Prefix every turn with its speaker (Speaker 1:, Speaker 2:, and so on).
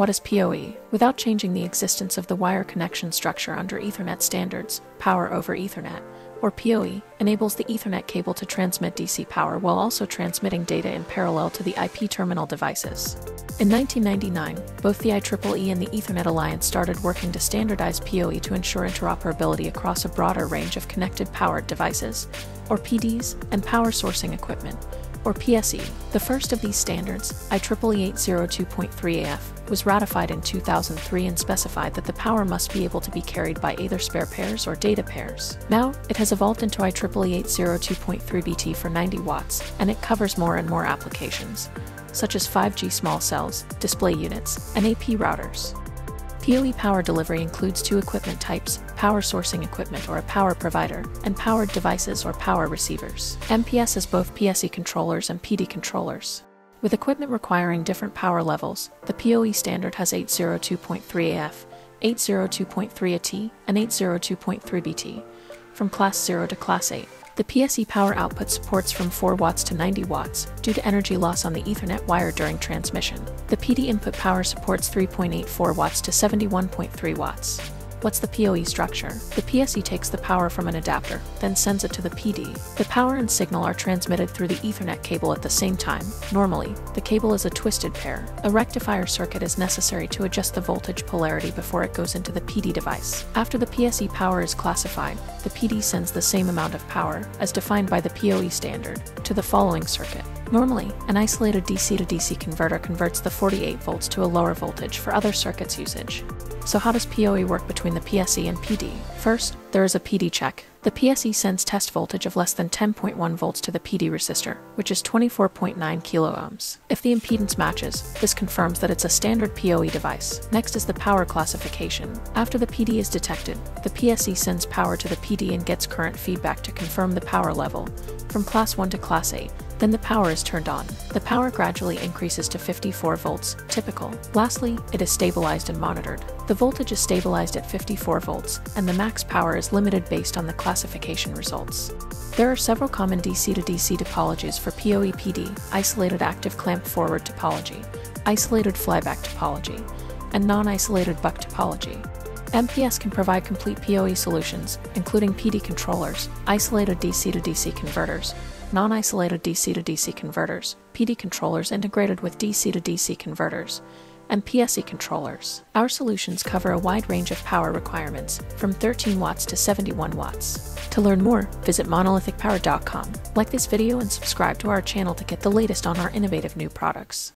Speaker 1: What is PoE? Without changing the existence of the wire connection structure under Ethernet standards, Power over Ethernet, or PoE, enables the Ethernet cable to transmit DC power while also transmitting data in parallel to the IP terminal devices. In 1999, both the IEEE and the Ethernet Alliance started working to standardize PoE to ensure interoperability across a broader range of connected powered devices, or PDs, and power sourcing equipment, or PSE. The first of these standards, IEEE 802.3AF, was ratified in 2003 and specified that the power must be able to be carried by either spare pairs or data pairs. Now, it has evolved into IEEE 802.3BT for 90 watts, and it covers more and more applications, such as 5G small cells, display units, and AP routers. PoE power delivery includes two equipment types power sourcing equipment or a power provider, and powered devices or power receivers. MPS has both PSE controllers and PD controllers. With equipment requiring different power levels, the PoE standard has 802.3AF, 802.3AT, and 802.3BT, from Class 0 to Class 8. The PSE power output supports from 4 watts to 90 watts due to energy loss on the Ethernet wire during transmission. The PD input power supports 3.84 watts to 71.3 watts. What's the PoE structure? The PSE takes the power from an adapter, then sends it to the PD. The power and signal are transmitted through the Ethernet cable at the same time. Normally, the cable is a twisted pair. A rectifier circuit is necessary to adjust the voltage polarity before it goes into the PD device. After the PSE power is classified, the PD sends the same amount of power, as defined by the PoE standard, to the following circuit. Normally, an isolated DC to DC converter converts the 48 volts to a lower voltage for other circuits usage. So how does PoE work between the PSE and PD? First, there is a PD check. The PSE sends test voltage of less than 10.1 volts to the PD resistor, which is 24.9 kiloohms. If the impedance matches, this confirms that it's a standard PoE device. Next is the power classification. After the PD is detected, the PSE sends power to the PD and gets current feedback to confirm the power level, from class 1 to class 8. Then the power is turned on. The power gradually increases to 54 volts, typical. Lastly, it is stabilized and monitored. The voltage is stabilized at 54 volts, and the max power is limited based on the classification results. There are several common DC to DC topologies for PoE-PD, isolated active clamp forward topology, isolated flyback topology, and non-isolated buck topology. MPS can provide complete PoE solutions, including PD controllers, isolated DC to DC converters, non-isolated DC to DC converters, PD controllers integrated with DC to DC converters, and PSE controllers. Our solutions cover a wide range of power requirements, from 13 watts to 71 watts. To learn more, visit monolithicpower.com. Like this video and subscribe to our channel to get the latest on our innovative new products.